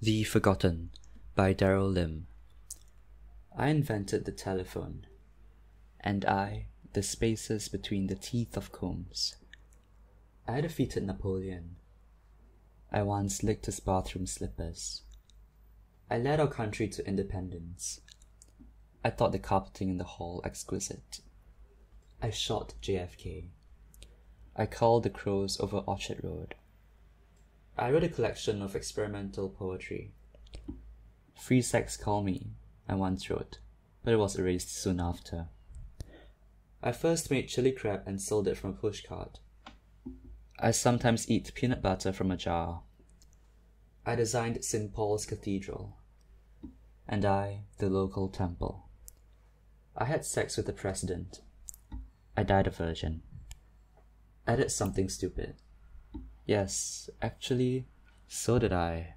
The Forgotten by Daryl Lim. I invented the telephone, and I the spaces between the teeth of combs. I defeated Napoleon. I once licked his bathroom slippers. I led our country to independence. I thought the carpeting in the hall exquisite. I shot JFK. I called the crows over Orchard Road. I wrote a collection of experimental poetry. Free Sex Call Me, I once wrote, but it was erased soon after. I first made chili crab and sold it from a pushcart. I sometimes eat peanut butter from a jar. I designed St. Paul's Cathedral. And I, the local temple. I had sex with the president. I died a virgin. I did something stupid. Yes, actually, so did I.